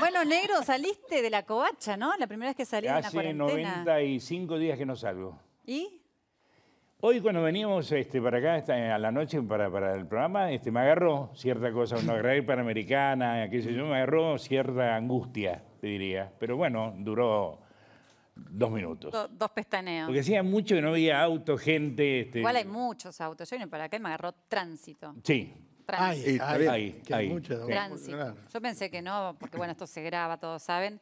Bueno, negro, saliste de la covacha, ¿no? La primera vez que salí de la Hace cuarentena. 95 días que no salgo. ¿Y? Hoy cuando veníamos este, para acá esta- a la noche para, para el programa, este, me agarró cierta cosa, una agarré panamericana, qué sé yo, me agarró cierta angustia, te diría. Pero bueno, duró dos minutos. Do- dos pestaneos. Porque hacía mucho que no había auto, gente. Este, Igual hay muchos autos. Yo vine para acá y me agarró tránsito. Sí, Ahí, que mucho. Yo pensé que no, porque bueno, esto se graba, todos saben.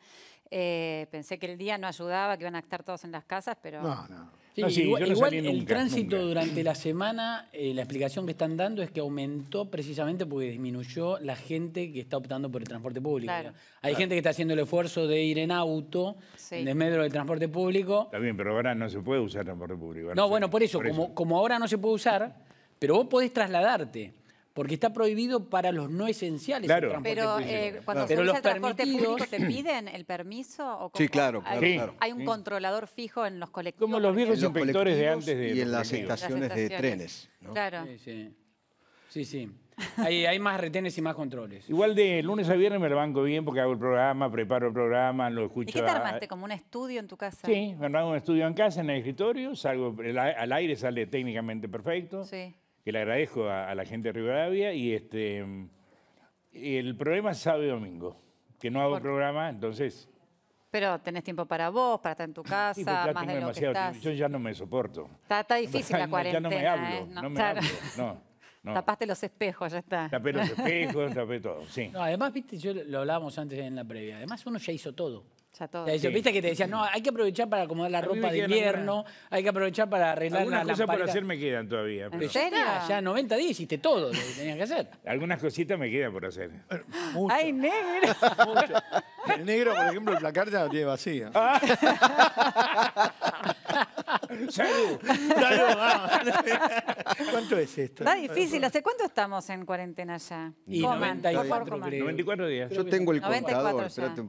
Eh, pensé que el día no ayudaba, que iban a estar todos en las casas, pero No, no. Sí, No, sí, igual el nunca, tránsito nunca. durante la semana, eh, la explicación que están dando es que aumentó precisamente porque disminuyó la gente que está optando por el transporte público. Claro. Hay gente que está haciendo el esfuerzo de ir en auto, Sí. en desmedro del transporte público. está bien, pero ahora no se puede usar transporte público. No, bueno, por eso, como, como ahora no se puede usar, pero vos podés trasladarte, porque está prohibido para los no esenciales Claro. el transporte Pero público. eh, cuando Pero se los usa el transporte público, ¿te piden el permiso? O Sí, claro, hay, claro, hay un Sí. controlador fijo en los colectivos. Como los viejos inspectores de antes de y en las estaciones de trenes. ¿no? Claro. Sí, sí. Sí, sí. Hay, hay más retenes y más controles. Igual de lunes a viernes me lo banco bien porque hago el programa, preparo el programa, lo escucho. ¿Y qué te a- armaste? ¿Como un estudio en tu casa? Sí, me hago un estudio en casa, en el escritorio, salgo el al aire, sale técnicamente perfecto. Sí. Que le agradezco a, a la gente de Rivadavia. Y este el problema es sábado y domingo, que no hago programa, entonces. Pero tenés tiempo para vos, para estar en tu casa, sí, ya más de lo que estás. Yo ya no me soporto. Está, está difícil la no- cuarentena. Ya no me hablo, ¿eh? no, me claro. hablo. No, no. Tapaste los espejos, ya está. Tapé los espejos, tapé todo, sí. No, además, viste, yo lo hablábamos antes en la previa. Además, uno ya hizo todo. Ya todo. Ya hizo- Sí. Viste que te decían, no, hay que aprovechar para acomodar la ropa de invierno, hay que aprovechar para arreglar Algunas la cosas por hacer me quedan todavía. ¿En pero ya serio? ya 90 días hiciste todo lo que tenías que hacer. algunas cositas me quedan por hacer. Mucho, ¡Ay, negro! mucho. El negro, por ejemplo, el placar ya lo tiene vacío. ¡Salud! Claro, vamos. ¿Cuánto es esto? Está difícil. ¿Hace cuánto estamos en cuarentena ya? Y Coman, 94 por favor, coman. creo. 94 días. Yo tengo el 94 contador, ya. espérate un